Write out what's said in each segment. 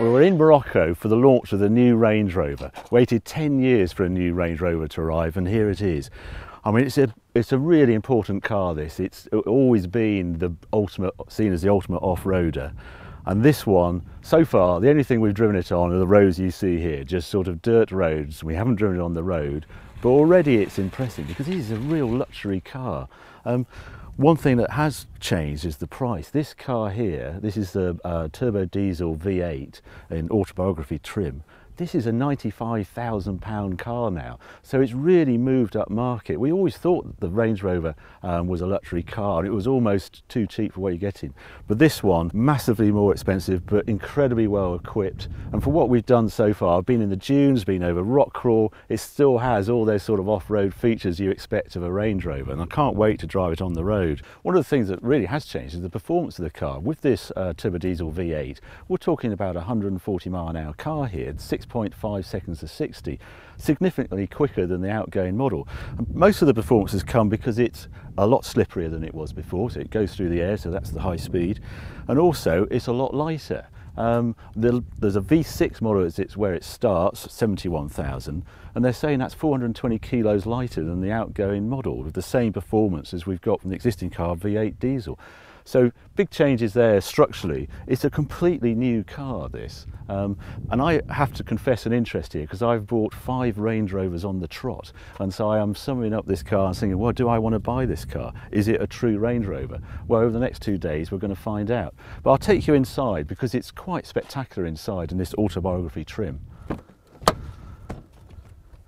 We're in Morocco for the launch of the new Range Rover. Waited 10 years for a new Range Rover to arrive and here it is. I mean, it's a, it's a really important car this. It's always been the ultimate, seen as the ultimate off-roader. And this one, so far, the only thing we've driven it on are the roads you see here, just sort of dirt roads. We haven't driven it on the road, but already it's impressive because it is a real luxury car. Um, one thing that has changed is the price. This car here, this is the uh, turbo diesel V8 in autobiography trim. This is a £95,000 car now, so it's really moved up market. We always thought the Range Rover um, was a luxury car and it was almost too cheap for what you're getting. But this one, massively more expensive, but incredibly well equipped. And for what we've done so far, I've been in the dunes, been over rock crawl, it still has all those sort of off-road features you expect of a Range Rover, and I can't wait to drive it on the road. One of the things that really has changed is the performance of the car. With this uh, turbo diesel V8, we're talking about a 140 mile an hour car here, 6 6.5 seconds to 60, significantly quicker than the outgoing model. Most of the performances come because it's a lot slipperier than it was before, so it goes through the air, so that's the high speed, and also it's a lot lighter. Um, there's a V6 model it's where it starts, 71,000, and they're saying that's 420 kilos lighter than the outgoing model with the same performance as we've got from the existing car V8 diesel. So big changes there structurally. It's a completely new car, this. Um, and I have to confess an interest here because I've bought five Range Rovers on the trot. And so I am summing up this car and thinking, well, do I want to buy this car? Is it a true Range Rover? Well, over the next two days, we're going to find out. But I'll take you inside because it's quite spectacular inside in this autobiography trim.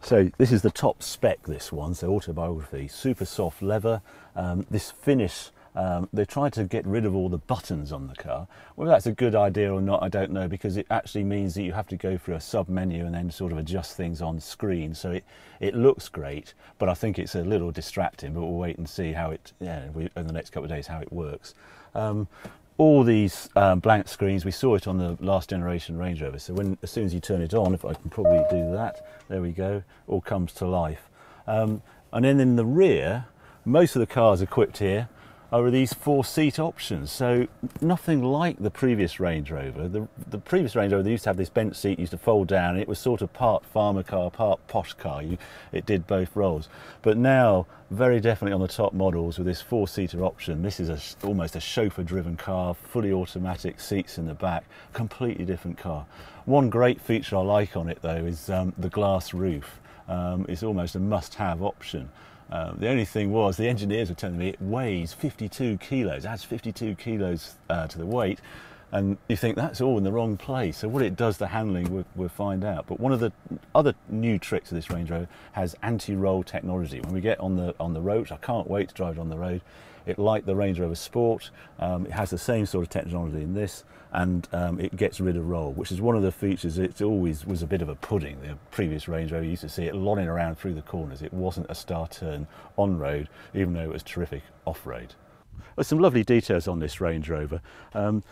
So this is the top spec, this one, so autobiography, super soft leather. Um, this finish um, they tried to get rid of all the buttons on the car. Whether that's a good idea or not, I don't know, because it actually means that you have to go through a sub menu and then sort of adjust things on screen. So it, it looks great, but I think it's a little distracting, but we'll wait and see how it, yeah, we, in the next couple of days, how it works. Um, all these um, blank screens, we saw it on the last generation Range Rover. So when, as soon as you turn it on, if I can probably do that, there we go, all comes to life. Um, and then in the rear, most of the cars equipped here are these four seat options. So nothing like the previous Range Rover. The, the previous Range Rover, they used to have this bench seat, used to fold down, it was sort of part farmer car, part posh car. You, it did both roles. But now, very definitely on the top models with this four seater option, this is a, almost a chauffeur driven car, fully automatic seats in the back, completely different car. One great feature I like on it though is um, the glass roof. Um, it's almost a must have option. Um, the only thing was the engineers were telling me it weighs 52 kilos, adds 52 kilos uh, to the weight, and you think that's all in the wrong place. So what it does to handling, we'll, we'll, find out. But one of the other new tricks of this Range Rover has anti-roll technology. When we get on the on the road, I can't wait to drive it on the road. It like the Range Rover Sport. Um, it has the same sort of technology in this, and um, it gets rid of roll, which is one of the features. It always was a bit of a pudding. The previous Range Rover used to see it lolling around through the corners. It wasn't a star turn on road, even though it was terrific off road. There's some lovely details on this Range Rover. Um,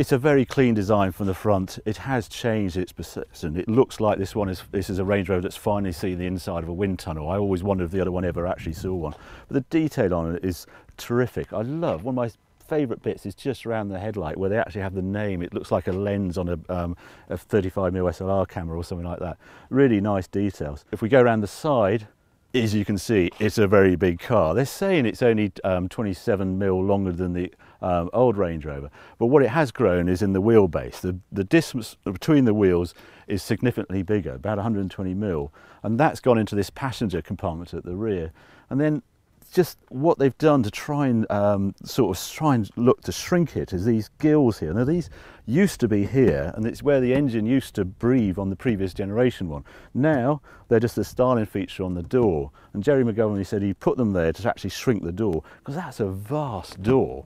it's a very clean design from the front. It has changed its perception. It looks like this one is this is a Range Rover that's finally seen the inside of a wind tunnel. I always wondered if the other one ever actually saw one. But the detail on it is terrific. I love one of my favourite bits is just around the headlight where they actually have the name. It looks like a lens on a, um, a 35mm SLR camera or something like that. Really nice details. If we go around the side, as you can see, it's a very big car. They're saying it's only um, 27 mil longer than the um, old Range Rover. But what it has grown is in the wheelbase. The, the distance between the wheels is significantly bigger, about 120 mil, and that's gone into this passenger compartment at the rear. And then just what they've done to try and um, sort of try and look to shrink it is these gills here. Now these used to be here and it's where the engine used to breathe on the previous generation one. Now they're just a styling feature on the door and Gerry McGovern said he put them there to actually shrink the door because that's a vast door.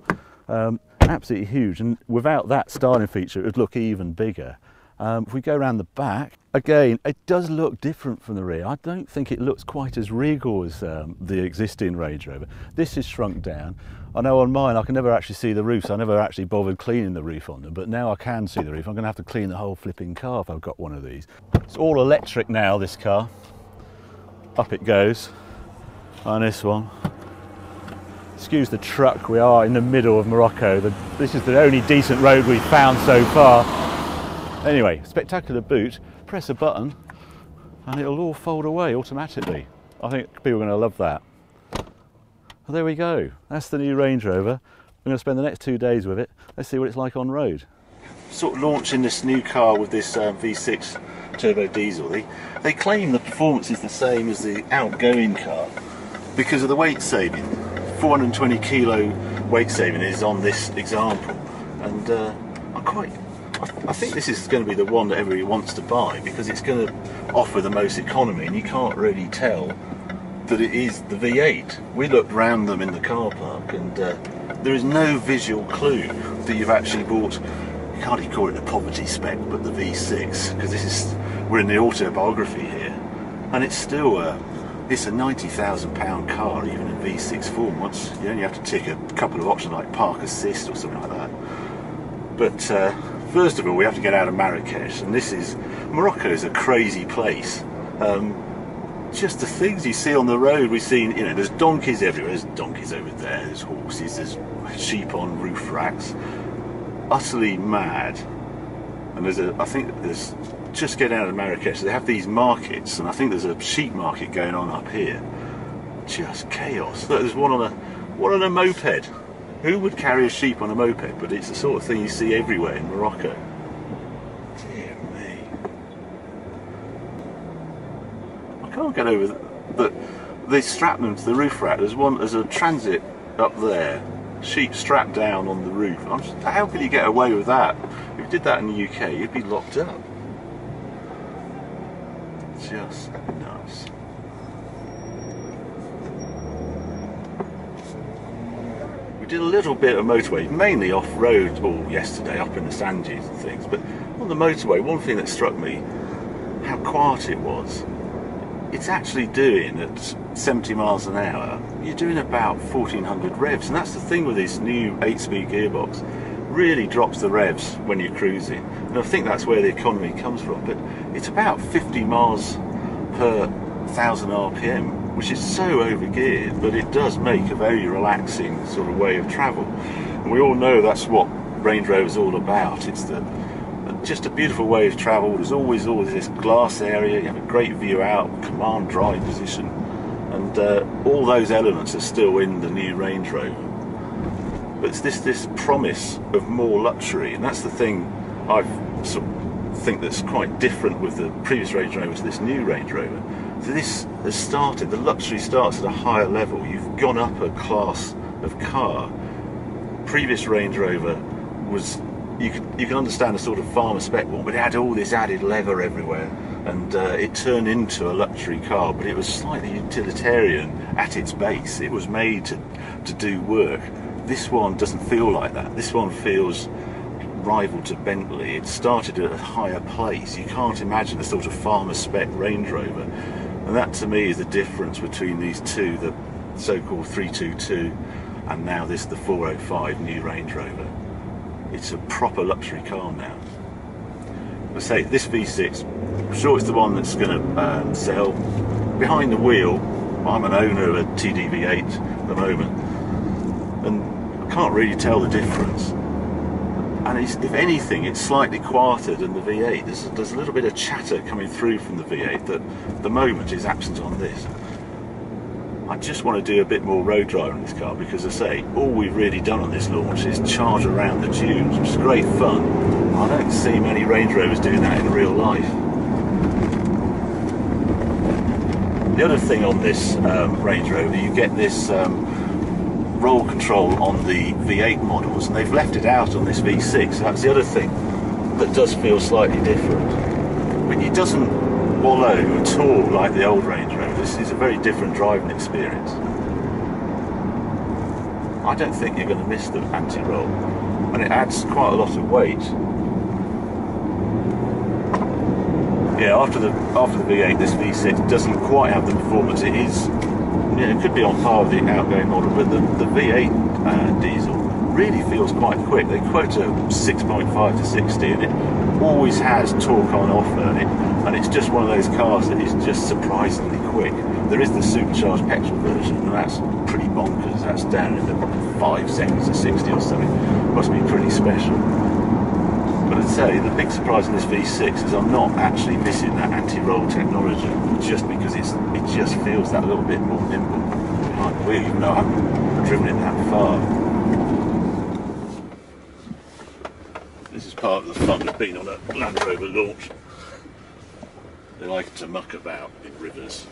Um, absolutely huge and without that styling feature it would look even bigger. Um, if we go around the back, again, it does look different from the rear. I don't think it looks quite as regal as um, the existing Range Rover. This is shrunk down. I know on mine I can never actually see the roofs. I never actually bothered cleaning the roof on them, but now I can see the roof. I'm going to have to clean the whole flipping car if I've got one of these. It's all electric now, this car. Up it goes on this one excuse the truck, we are in the middle of Morocco. The, this is the only decent road we've found so far. Anyway, spectacular boot. Press a button and it'll all fold away automatically. I think people are going to love that. Well, there we go. That's the new Range Rover. I'm going to spend the next two days with it. Let's see what it's like on road. Sort of launching this new car with this um, V6 turbo diesel. They, they claim the performance is the same as the outgoing car because of the weight saving. 420 kilo weight saving is on this example, and uh, I quite. I think this is going to be the one that everybody wants to buy because it's going to offer the most economy, and you can't really tell that it is the V8. We looked round them in the car park, and uh, there is no visual clue that you've actually bought. You can't even call it a poverty spec, but the V6 because this is we're in the autobiography here, and it's still a it's a ninety thousand pound car even in V6 form. Once you only have to tick a couple of options like park assist or something like that. But uh, first of all, we have to get out of Marrakesh, and this is Morocco is a crazy place. Um, just the things you see on the road, we've seen, you know, there's donkeys everywhere. There's donkeys over there. There's horses. There's sheep on roof racks. Utterly mad. And there's a, I think there's just get out of Marrakesh, they have these markets, and I think there's a sheep market going on up here. Just chaos. Look, there's one on a one on a moped. Who would carry a sheep on a moped? But it's the sort of thing you see everywhere in Morocco. Dear me. I can't get over that. They strap them to the roof rack. There's one. There's a transit up there. Sheep strapped down on the roof. Just, how could you get away with that? If you did that in the UK, you'd be locked up just nuts. We did a little bit of motorway, mainly off-road all yesterday, up in the sand dunes and things, but on the motorway, one thing that struck me, how quiet it was. It's actually doing at 70 miles an hour, you're doing about 1400 revs, and that's the thing with this new 8-speed gearbox really drops the revs when you're cruising. And I think that's where the economy comes from. But it's about 50 miles per thousand RPM, which is so overgeared, but it does make a very relaxing sort of way of travel. And we all know that's what Range Rover is all about. It's the just a beautiful way of travel. There's always always this glass area. You have a great view out, command drive position, and uh, all those elements are still in the new Range Rover. But it's this this promise of more luxury, and that's the thing I sort of think that's quite different with the previous Range Rover to this new Range Rover. This has started. The luxury starts at a higher level. You've gone up a class of car. Previous Range Rover was you can you can understand a sort of farmer spec one, but it had all this added leather everywhere, and uh, it turned into a luxury car. But it was slightly utilitarian at its base. It was made to to do work this one doesn't feel like that. This one feels rival to Bentley. It started at a higher place. You can't imagine a sort of farmer spec Range Rover. And that to me is the difference between these two, the so-called 322 and now this, the 405 new Range Rover. It's a proper luxury car now. I say, this V6, I'm sure it's the one that's going to um, sell. Behind the wheel, I'm an owner of a TDV8 at the moment and I can't really tell the difference. And if anything, it's slightly quieter than the V8. There's, there's a little bit of chatter coming through from the V8 that the moment is absent on this. I just want to do a bit more road driving in this car because, as I say, all we've really done on this launch is charge around the dunes, which is great fun. I don't see many Range Rovers doing that in real life. The other thing on this um, Range Rover, you get this um, roll control on the V8 models, and they've left it out on this V6. So that's the other thing that does feel slightly different. But it doesn't wallow at all like the old Range Rover. This is a very different driving experience. I don't think you're going to miss the anti-roll, and it adds quite a lot of weight. Yeah, after the after the V8, this V6 doesn't quite have the performance. It is yeah, it could be on par with the outgoing model, but the, the V8 uh, diesel really feels quite quick. They quote a 6.5 to 60, and it always has torque on offer, and, it, and it's just one of those cars that is just surprisingly quick. There is the supercharged petrol version, and that's pretty bonkers. That's down in the five seconds to 60 or something. Must be pretty special. But I'd say the big surprise in this V6 is I'm not actually missing that anti-roll technology, just because it's it just feels that a little bit more nimble wheel, even though I haven't driven it that far. This is part of the fun of being on a Land Rover launch. They like to muck about in rivers.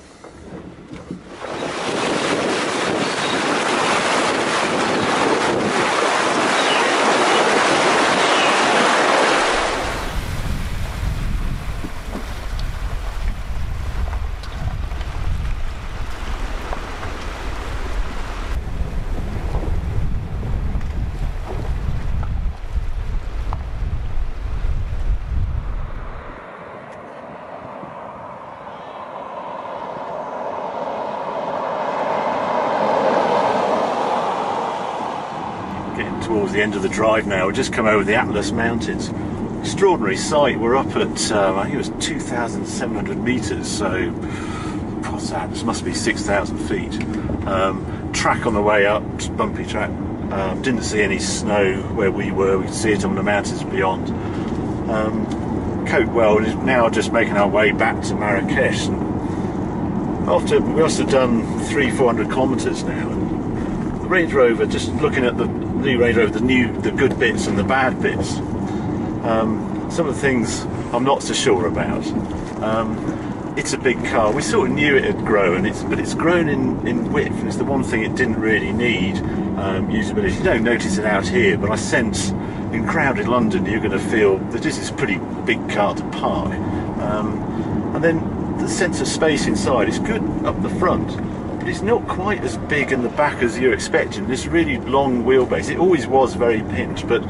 Towards the end of the drive now. We've just come over the Atlas Mountains. Extraordinary sight. We're up at, um, I think it was 2,700 metres, so what's that? This must be 6,000 feet. Um, track on the way up, bumpy track. Um, didn't see any snow where we were. We could see it on the mountains beyond. Um, Coatwell is now just making our way back to Marrakesh. And after we must have done three, four hundred kilometres now. And the Range Rover, just looking at the new Range Rover, the new, the good bits and the bad bits. Um, some of the things I'm not so sure about. Um, it's a big car. We sort of knew it had grown, it's, but it's grown in, in width, and it's the one thing it didn't really need um, usability. You don't notice it out here, but I sense in crowded London you're going to feel that this is a pretty big car to park. Um, and then the sense of space inside is good up the front, but it's not quite as big in the back as you're expecting. This really long wheelbase, it always was very pinched, but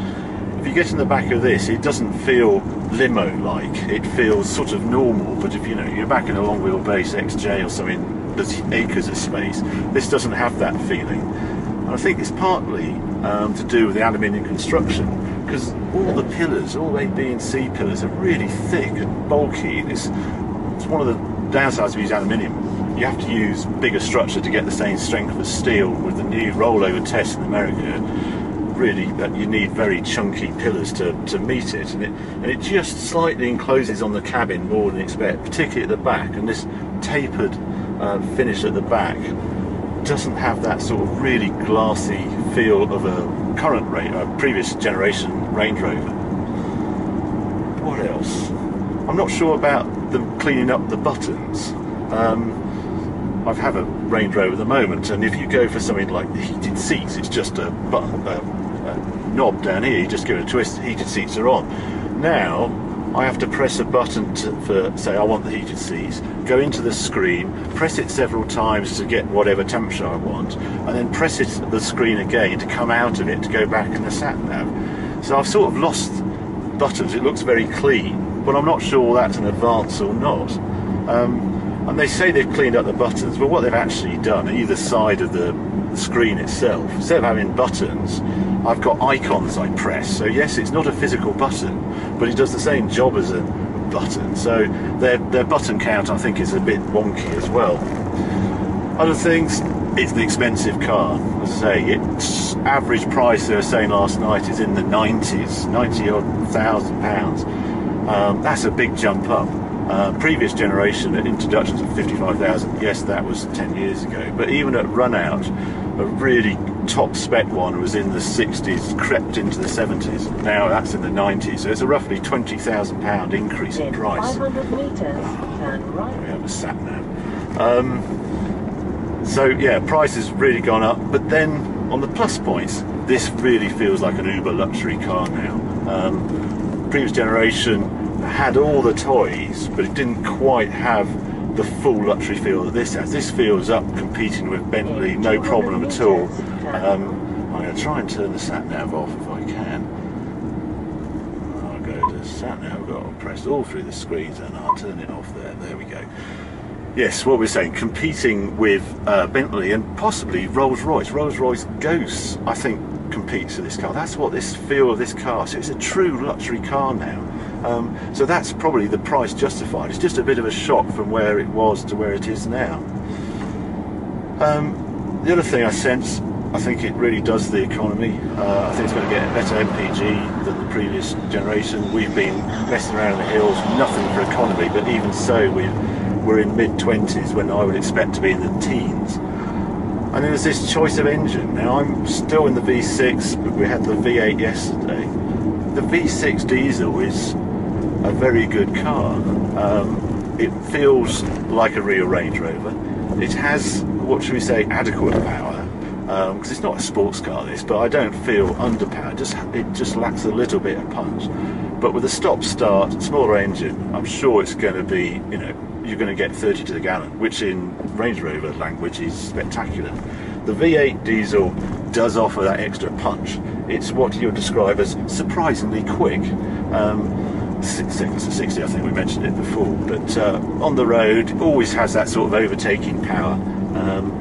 if you get in the back of this, it doesn't feel limo-like. It feels sort of normal. But if you know you're back in a long wheelbase XJ or something, there's acres of space. This doesn't have that feeling. And I think it's partly um, to do with the aluminium construction because all the pillars, all A, B, and C pillars, are really thick and bulky. It's, it's one of the downsides of using aluminium. You have to use bigger structure to get the same strength as steel. With the new rollover test in America, really that you need very chunky pillars to, to meet it. And, it and it just slightly encloses on the cabin more than expect particularly at the back. And this tapered uh, finish at the back doesn't have that sort of really glassy feel of a current Range, a previous generation Range Rover. What else? I'm not sure about them cleaning up the buttons. Um, I have a Range Rover at the moment, and if you go for something like the heated seats, it's just a button, a, a knob down here. You just give it a twist, heated seats are on. Now I have to press a button to, for, say, I want the heated seats. Go into the screen, press it several times to get whatever temperature I want, and then press it the screen again to come out of it to go back in the sat nav. So I've sort of lost buttons. It looks very clean, but I'm not sure that's an advance or not. Um, and they say they've cleaned up the buttons, but what they've actually done, either side of the screen itself, instead of having buttons, I've got icons I press. So yes, it's not a physical button, but it does the same job as a button. So their, their button count, I think, is a bit wonky as well. Other things, it's an expensive car. As I say, its average price they were saying last night is in the 90s, 90 odd thousand pounds. Um, that's a big jump up. Uh, previous generation introductions of 55,000, yes, that was 10 years ago. But even at run out, a really top spec one was in the 60s, crept into the 70s. Now that's in the 90s. So it's a roughly 20,000 pound increase in price. 500 meters, turn right. We have a sat nav. Um, so yeah, price has really gone up. But then on the plus points, this really feels like an Uber luxury car now. Um, previous generation had all the toys, but it didn't quite have the full luxury feel that this has. This feels up competing with Bentley, no problem at all. Um, I'm going to try and turn the sat nav off if I can. I'll go to sat nav, I've got it pressed all through the screens and I'll turn it off there. There we go. Yes, what we're saying, competing with uh, Bentley and possibly Rolls Royce. Rolls Royce Ghosts, I think, competes with this car. That's what this feel of this car. So it's a true luxury car now. Um, so that's probably the price justified. It's just a bit of a shock from where it was to where it is now. Um, the other thing I sense, I think it really does the economy. Uh, I think it's going to get a better MPG than the previous generation. We've been messing around in the hills, nothing for economy, but even so, we we're in mid 20s when I would expect to be in the teens. And there's this choice of engine. Now I'm still in the V6, but we had the V8 yesterday. The V6 diesel is a very good car. Um, it feels like a real Range Rover. It has, what should we say, adequate power because um, it's not a sports car this, but I don't feel underpowered. Just it just lacks a little bit of punch. But with a stop-start, smaller engine, I'm sure it's going to be, you know, you're going to get 30 to the gallon, which in Range Rover language is spectacular. The V8 diesel does offer that extra punch. It's what you would describe as surprisingly quick. Um, seconds to 60, I think we mentioned it before, but uh, on the road, always has that sort of overtaking power. Um,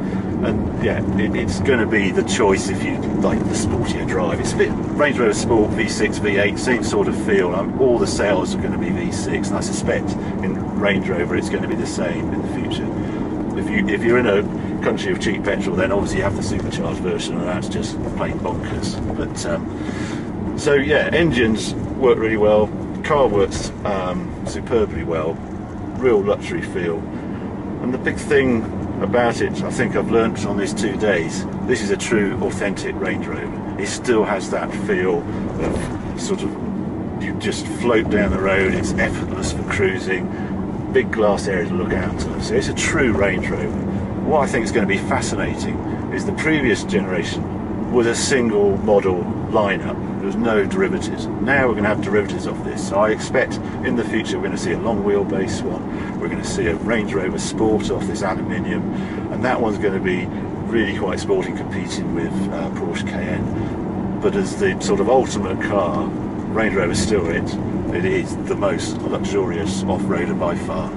and yeah, it, it's going to be the choice if you like the sportier drive. It's a bit Range Rover Sport V6, V8, same sort of feel. Um, all the sales are going to be V6, and I suspect in Range Rover it's going to be the same in the future. If you if you're in a country of cheap petrol, then obviously you have the supercharged version, and that's just plain bonkers. But um, so yeah, engines work really well. The car works um, superbly well. Real luxury feel. And the big thing about it, I think I've learnt on these two days, this is a true, authentic Range Rover. It still has that feel of sort of you just float down the road, it's effortless for cruising, big glass area to look out to. So it's a true Range Rover. What I think is going to be fascinating is the previous generation was a single model lineup. There was no derivatives. Now we're going to have derivatives of this. So I expect in the future we're going to see a long wheelbase one. We're going to see a Range Rover Sport off this aluminium, and that one's going to be really quite sporting, competing with uh, Porsche Cayenne. But as the sort of ultimate car, Range Rover still it. It is the most luxurious off-roader by far.